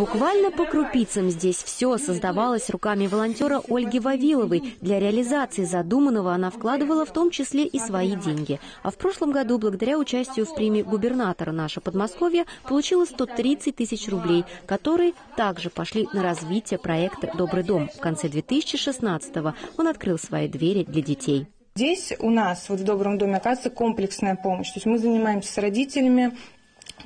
Буквально по крупицам здесь все создавалось руками волонтера Ольги Вавиловой. Для реализации задуманного она вкладывала в том числе и свои деньги. А в прошлом году, благодаря участию в премии губернатора «Наше Подмосковье», получила 130 тысяч рублей, которые также пошли на развитие проекта «Добрый дом». В конце 2016-го он открыл свои двери для детей. Здесь у нас вот в Добром доме оказывается комплексная помощь. То есть мы занимаемся с родителями,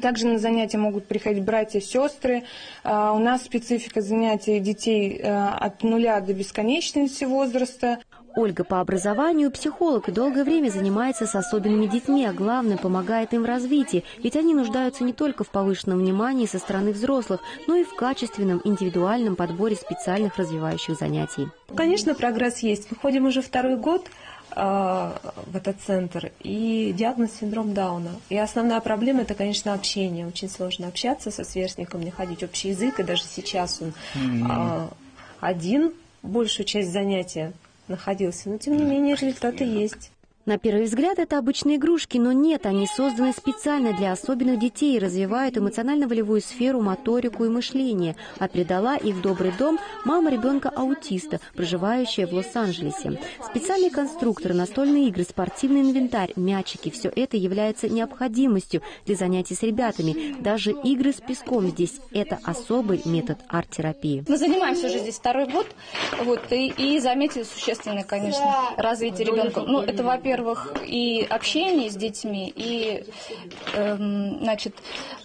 также на занятия могут приходить братья, сестры. А, у нас специфика занятий детей э, от нуля до бесконечности возраста. Ольга по образованию психолог и долгое время занимается с особенными детьми, а главное, помогает им в развитии, ведь они нуждаются не только в повышенном внимании со стороны взрослых, но и в качественном индивидуальном подборе специальных развивающих занятий. Конечно, прогресс есть. Мы ходим уже второй год. Э, в этот центр, и диагноз синдром Дауна. И основная проблема это, конечно, общение. Очень сложно общаться со сверстником, не ходить общий язык, и даже сейчас он mm-hmm. один большую часть занятия находился. Но тем не менее результаты есть. На первый взгляд это обычные игрушки, но нет, они созданы специально для особенных детей и развивают эмоционально-волевую сферу, моторику и мышление. А передала их в добрый дом мама ребенка-аутиста, проживающая в Лос-Анджелесе. Специальные конструкторы, настольные игры, спортивный инвентарь, мячики – все это является необходимостью для занятий с ребятами. Даже игры с песком здесь – это особый метод арт-терапии. Мы занимаемся уже здесь второй год, вот, и, и заметили существенное, конечно, развитие ребенка. Ну, это, во-первых, во-первых, и общение с детьми, и, эм, значит,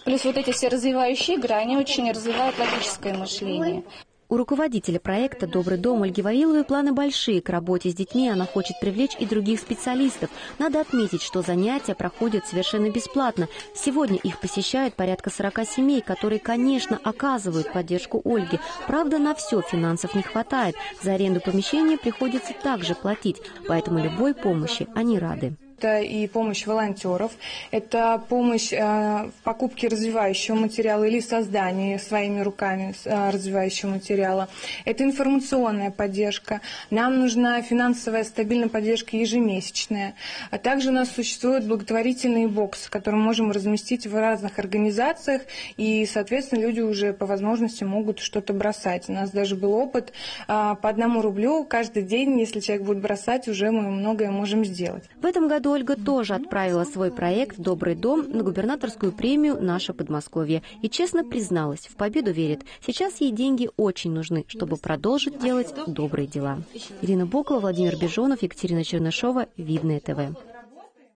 плюс вот эти все развивающие игры, они очень развивают логическое мышление. У руководителя проекта «Добрый дом» Ольги Вавиловой планы большие. К работе с детьми она хочет привлечь и других специалистов. Надо отметить, что занятия проходят совершенно бесплатно. Сегодня их посещают порядка 40 семей, которые, конечно, оказывают поддержку Ольге. Правда, на все финансов не хватает. За аренду помещения приходится также платить, поэтому любой помощи они рады это и помощь волонтеров, это помощь э, в покупке развивающего материала или создании своими руками э, развивающего материала, это информационная поддержка, нам нужна финансовая стабильная поддержка ежемесячная, а также у нас существуют благотворительные боксы, которые мы можем разместить в разных организациях, и, соответственно, люди уже по возможности могут что-то бросать. У нас даже был опыт э, по одному рублю каждый день, если человек будет бросать, уже мы многое можем сделать. В этом году Ольга тоже отправила свой проект «Добрый дом» на губернаторскую премию «Наше Подмосковье» и честно призналась, в победу верит. Сейчас ей деньги очень нужны, чтобы продолжить делать добрые дела. Ирина Бокова, Владимир Бежонов, Екатерина Чернышова, Видное ТВ.